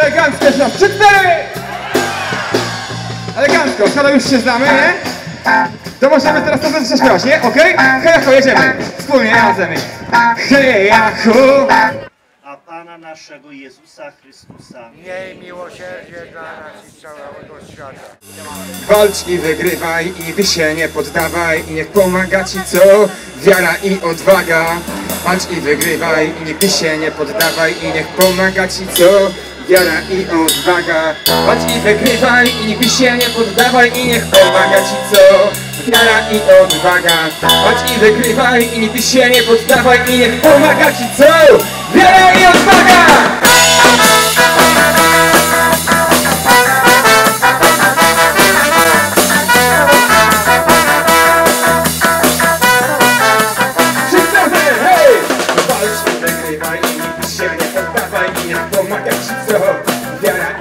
elegancko jeszcze raz. Trzy, cztery! Elegancko, skoro już się znamy, nie? To możemy teraz razem zaśpiewać, nie? Okej? Hejacho, jedziemy. Wspólnie, razem. Hejacho! a Pana naszego Jezusa Chrystusa, Miej miłosierdzie dla nas i całego świata. Walcz i wygrywaj i ty się nie poddawaj i niech pomaga ci co? Wiara i odwaga. Walcz i wygrywaj i nigdy się nie poddawaj i niech pomaga ci co? Wiara i odwaga. Walcz i wygrywaj i nigdy się nie poddawaj i niech pomaga ci co? Wiara i odwaga. Walcz i wygrywaj i nigdy się nie poddawaj i niech pomaga ci co? Walcz i wygrywaj i